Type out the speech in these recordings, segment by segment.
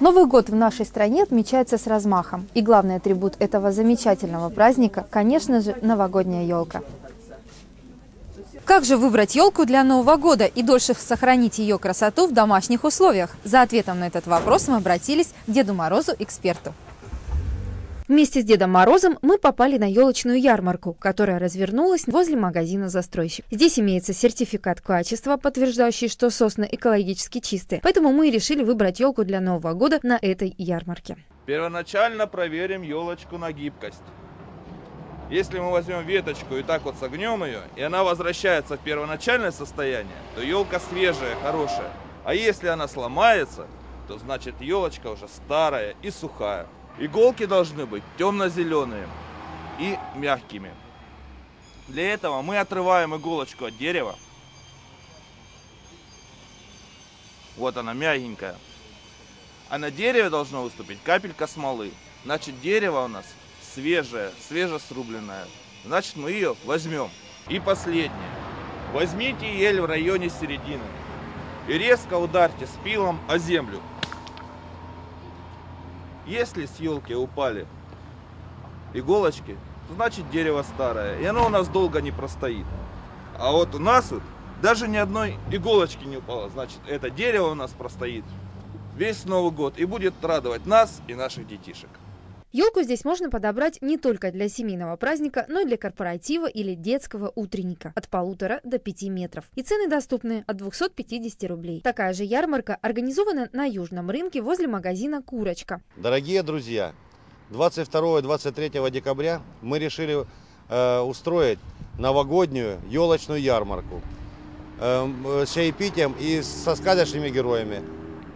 Новый год в нашей стране отмечается с размахом. И главный атрибут этого замечательного праздника, конечно же, новогодняя елка. Как же выбрать елку для Нового года и дольше сохранить ее красоту в домашних условиях? За ответом на этот вопрос мы обратились к Деду Морозу, эксперту. Вместе с Дедом Морозом мы попали на елочную ярмарку, которая развернулась возле магазина «Застройщик». Здесь имеется сертификат качества, подтверждающий, что сосны экологически чистые. Поэтому мы решили выбрать елку для Нового года на этой ярмарке. Первоначально проверим елочку на гибкость. Если мы возьмем веточку и так вот согнем ее, и она возвращается в первоначальное состояние, то елка свежая, хорошая. А если она сломается, то значит елочка уже старая и сухая. Иголки должны быть темно-зеленые и мягкими. Для этого мы отрываем иголочку от дерева. Вот она мягенькая. А на дереве должна выступить капелька смолы. Значит дерево у нас свежее, свежесрубленное. Значит мы ее возьмем. И последнее. Возьмите ель в районе середины и резко ударьте спилом о землю. Если с елки упали иголочки, значит дерево старое, и оно у нас долго не простоит. А вот у нас вот даже ни одной иголочки не упало, значит это дерево у нас простоит весь Новый год и будет радовать нас и наших детишек. Елку здесь можно подобрать не только для семейного праздника, но и для корпоратива или детского утренника от полутора до пяти метров. И цены доступны от 250 рублей. Такая же ярмарка организована на Южном рынке возле магазина «Курочка». Дорогие друзья, 22-23 декабря мы решили э, устроить новогоднюю елочную ярмарку э, с чаепитием и со сказочными героями.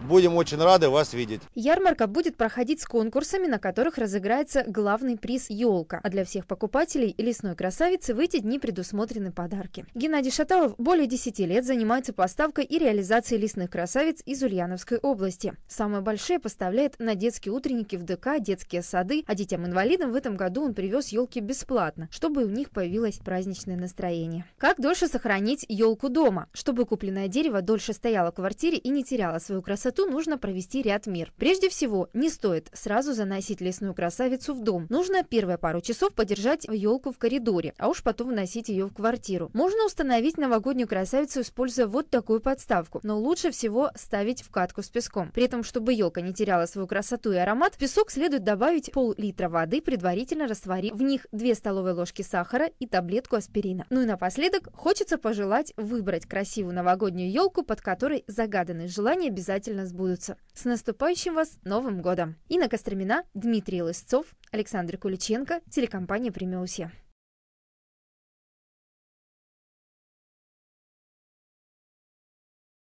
Будем очень рады вас видеть. Ярмарка будет проходить с конкурсами, на которых разыграется главный приз «Елка». А для всех покупателей лесной красавицы в эти дни предусмотрены подарки. Геннадий Шаталов более 10 лет занимается поставкой и реализацией лесных красавиц из Ульяновской области. Самые большие поставляет на детские утренники в ДК, детские сады, а детям-инвалидам в этом году он привез елки бесплатно, чтобы у них появилось праздничное настроение. Как дольше сохранить елку дома? Чтобы купленное дерево дольше стояло в квартире и не теряло свою красоту, красоту нужно провести ряд мер. Прежде всего, не стоит сразу заносить лесную красавицу в дом. Нужно первые пару часов подержать елку в коридоре, а уж потом вносить ее в квартиру. Можно установить новогоднюю красавицу, используя вот такую подставку, но лучше всего ставить в катку с песком. При этом, чтобы елка не теряла свою красоту и аромат, в песок следует добавить пол-литра воды, предварительно растворив в них 2 столовые ложки сахара и таблетку аспирина. Ну и напоследок, хочется пожелать выбрать красивую новогоднюю елку, под которой загаданные желания обязательно обязательно сбудутся. С наступающим вас Новым годом! Инна Костромина, Дмитрий Лысцов, Александр Куличенко, телекомпания «Премиусия».